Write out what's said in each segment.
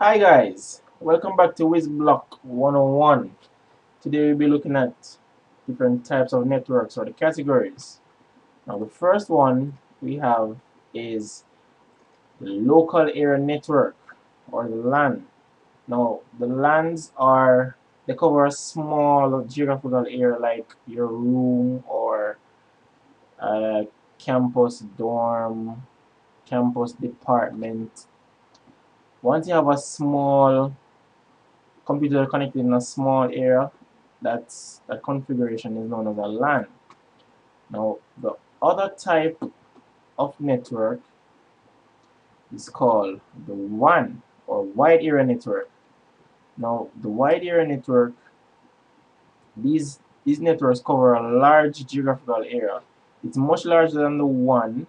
Hi guys, welcome back to WizBlock 101. Today we'll be looking at different types of networks or the categories. Now the first one we have is the local area network or the LAN. Now the LANs are they cover a small geographical area like your room or a campus dorm, campus department once you have a small computer connected in a small area that's that configuration is known as a LAN. Now the other type of network is called the WAN or wide area network. Now the wide area network these these networks cover a large geographical area. It's much larger than the one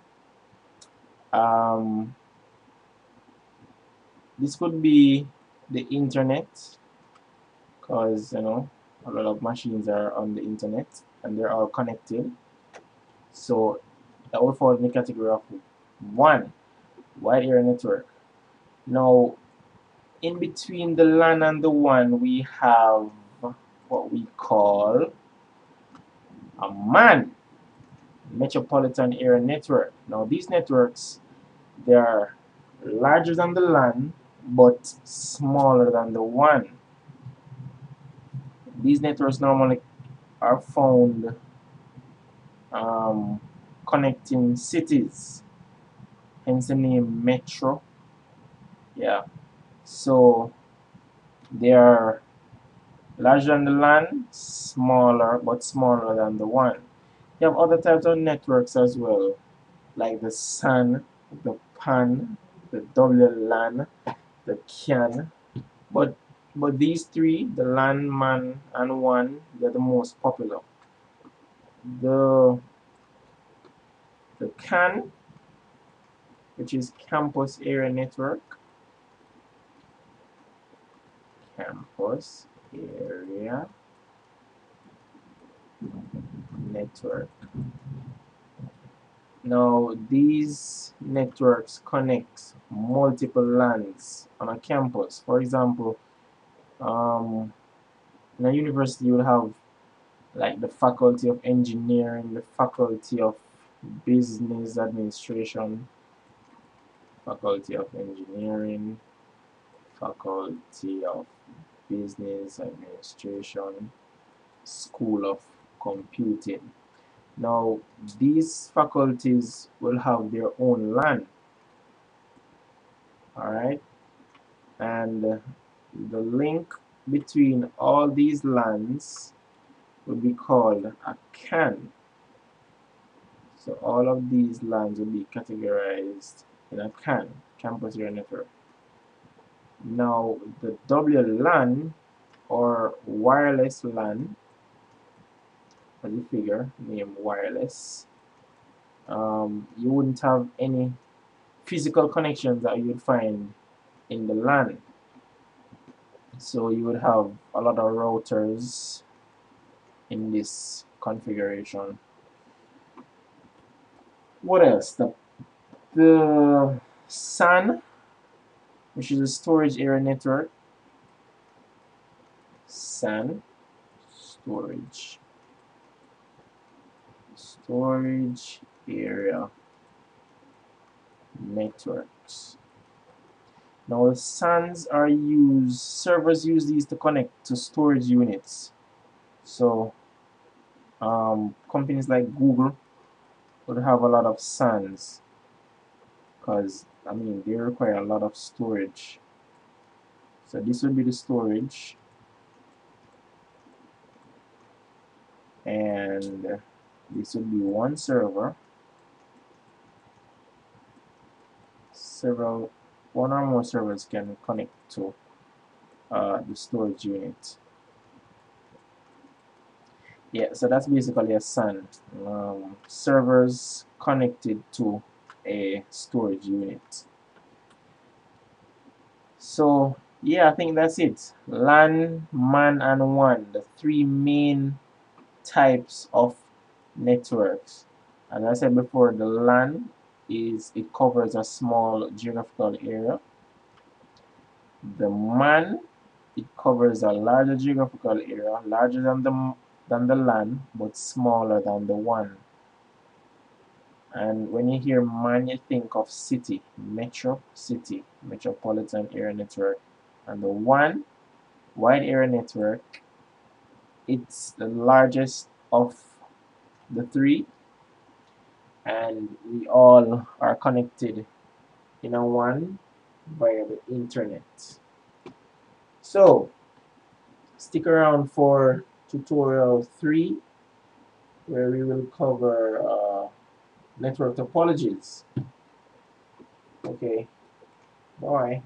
um, this could be the internet because you know a lot of machines are on the internet and they're all connected. So that would fall in the category of WAN wide area network. Now in between the LAN and the WAN we have what we call a MAN metropolitan area network. Now these networks they are larger than the LAN but smaller than the WAN. These networks normally are found um, connecting cities, hence the name metro. Yeah, so they are larger than the LAN, smaller but smaller than the WAN. You have other types of networks as well, like the SAN, the PAN, the WLAN, the CAN but but these three the LAN MAN and WAN they're the most popular. The the CAN which is campus area network. Campus area network now these networks connect multiple LANs on a campus. For example, um, in a university you will have like the faculty of engineering, the faculty of business administration, faculty of engineering, faculty of business administration, school of computing now these faculties will have their own LAN alright? And the link between all these LANs will be called a CAN. So all of these LANs will be categorized in a CAN campus area network now the WLAN or wireless LAN as you figure. Name wireless. Um, you wouldn't have any physical connections that you'd find in the LAN. So you would have a lot of routers in this configuration. What else? The the SAN which is a storage area network. SAN storage storage area networks. Now SANs are used servers use these to connect to storage units. So um, companies like Google would have a lot of SANs because I mean they require a lot of storage. So this would be the storage. And this will be one server. Several one or more servers can connect to uh, the storage unit. Yeah so that's basically a SAN um, servers connected to a storage unit. So yeah I think that's it. LAN, MAN and WAN the three main types of networks. As I said before the LAN is it covers a small geographical area. The MAN, it covers a larger geographical area, larger than the, than the LAN, but smaller than the WAN. And when you hear MAN, you think of city, metro, city, metropolitan area network. And the WAN wide area network, it's the largest of the three and we all are connected in a WAN via the internet. So stick around for tutorial 3 where we will cover uh, network topologies. Okay. Bye